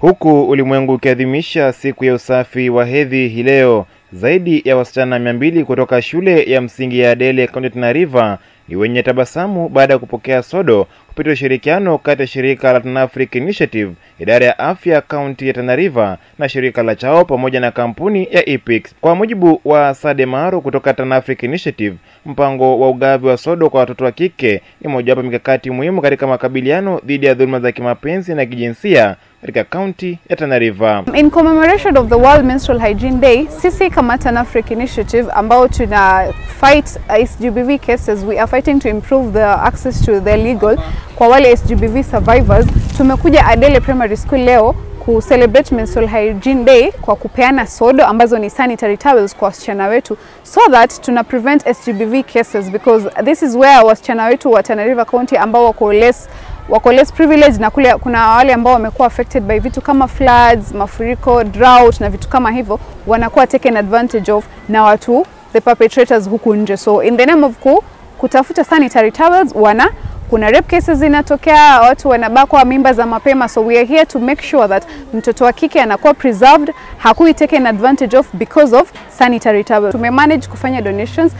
Huku ulimwengu ukiadhimisha siku ya usafi wa hedhi hii leo, zaidi ya wasichana mia mbili kutoka shule ya msingi ya Adele kaunti ya River ni wenye tabasamu baada ya kupokea sodo kupitia ushirikiano kati ya shirika la Tana Africa Initiative, idara ya afya kaunti ya Tana River na shirika la Chao pamoja na kampuni ya Epix. Kwa mujibu wa Sade Maro kutoka Tana Africa Initiative, mpango wa ugavi wa sodo kwa watoto wa kike ni mojawapo mikakati muhimu katika makabiliano dhidi ya dhuluma za kimapenzi na kijinsia katika kaunti ya Tana River. In commemoration of the World Menstrual Hygiene Day, sisi kama Tan Africa Initiative ambao tuna fight SGBV cases, we are fighting to improve the access to the legal kwa wale SGBV survivors. Tumekuja Adele Primary School leo ku celebrate Menstrual Hygiene Day kwa kupeana sodo ambazo ni sanitary towels kwa wasichana wetu so that tuna prevent SGBV cases because this is where wasichana wetu wa Tana River County ambao wako less wako less privileged na kule kuna wale ambao wamekuwa affected by vitu kama floods, mafuriko, drought na vitu kama hivyo, wanakuwa taken advantage of na watu the perpetrators huku nje. So in the name of ku, kutafuta sanitary towels wana kuna rape cases zinatokea, watu wanabakwa mimba za mapema, so we are here to make sure that mtoto wa kike anakuwa preserved, hakui taken advantage of because of sanitary towels. Tumemanage kufanya donations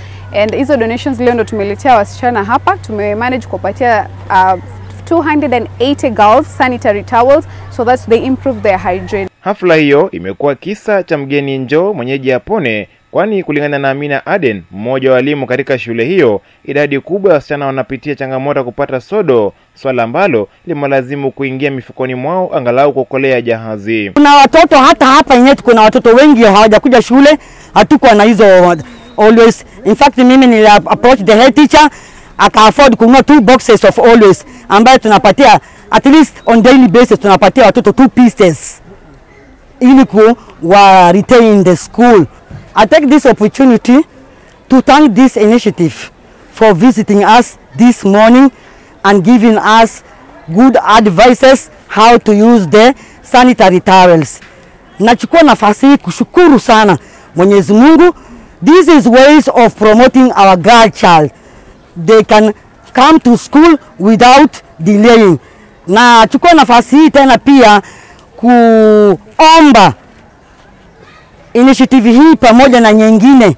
and hizo donations leo ndo tumeletea wasichana hapa, tumemanage kuwapatia uh, 280 girls sanitary towels so that they improve their hygiene. Hafla hiyo imekuwa kisa cha mgeni njoo mwenyeji apone, kwani kulingana na Amina Aden, mmoja wa walimu katika shule hiyo, idadi kubwa ya wasichana wanapitia changamoto ya kupata sodo, swala ambalo limelazimu kuingia mifukoni mwao angalau kuokolea jahazi. Kuna watoto hata hapa yetu, kuna watoto wengi hawajakuja shule, hatukuwa na hizo always. In fact mimi nili approach the head teacher aka afford kununua two boxes of always ambayo tunapatia at least on daily basis tunapatia watoto two pieces ili ku wa retain the school. I take this opportunity to thank this initiative for visiting us this morning and giving us good advices how to use the sanitary towels. Nachukua nafasi hii kushukuru sana Mwenyezi Mungu. This is ways of promoting our girl child they can come to school without delaying. Na chukua nafasi hii tena pia kuomba initiative hii pamoja na nyingine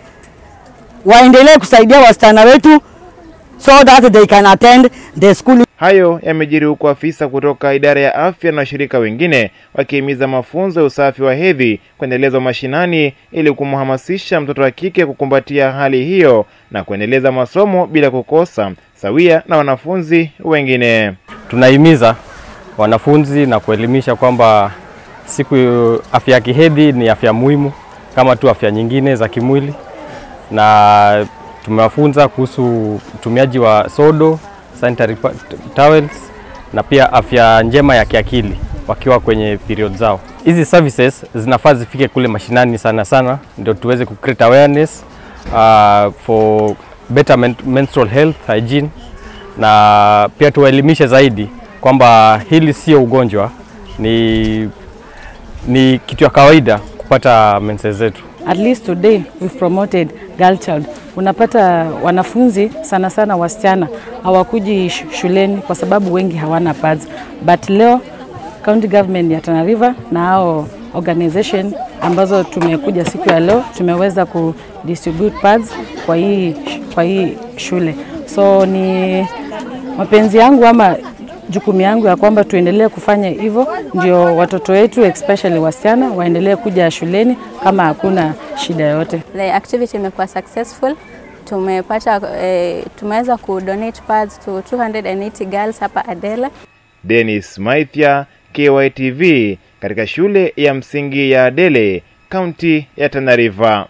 waendelee kusaidia wasichana wetu so that they can attend the school. Hayo yamejiri huku afisa kutoka idara ya afya na washirika wengine wakihimiza mafunzo ya usafi wa hedhi kuendelezwa mashinani ili kumhamasisha mtoto wa kike kukumbatia hali hiyo na kuendeleza masomo bila kukosa sawia na wanafunzi wengine. Tunahimiza wanafunzi na kuelimisha kwamba siku afya ya kihedhi ni afya muhimu kama tu afya nyingine za kimwili, na tumewafunza kuhusu utumiaji wa sodo, sanitary towels na pia afya njema ya kiakili wakiwa kwenye period zao. Hizi services zinafaa zifike kule mashinani sana sana, ndio tuweze ku create awareness uh, for better men menstrual health hygiene, na pia tuwaelimishe zaidi kwamba hili sio ugonjwa, ni, ni kitu ya kawaida kupata mense zetu. At least today we've promoted girl child. Unapata wanafunzi sana sana wasichana hawakuji shuleni kwa sababu wengi hawana pads, but leo county government ya Tana River na hao organization ambazo tumekuja siku ya leo tumeweza ku distribute pads kwa hii, kwa hii shule. So ni mapenzi yangu ama jukumu yangu ya kwamba tuendelee kufanya hivyo, ndio watoto wetu especially wasichana waendelee kuja shuleni kama hakuna shida yote. The activity imekuwa successful. Tumepata eh, tumeweza kudonate pads to 280 girls hapa Adela. Dennis Maithia, KYTV, katika shule ya msingi ya Adele, kaunti ya Tana River.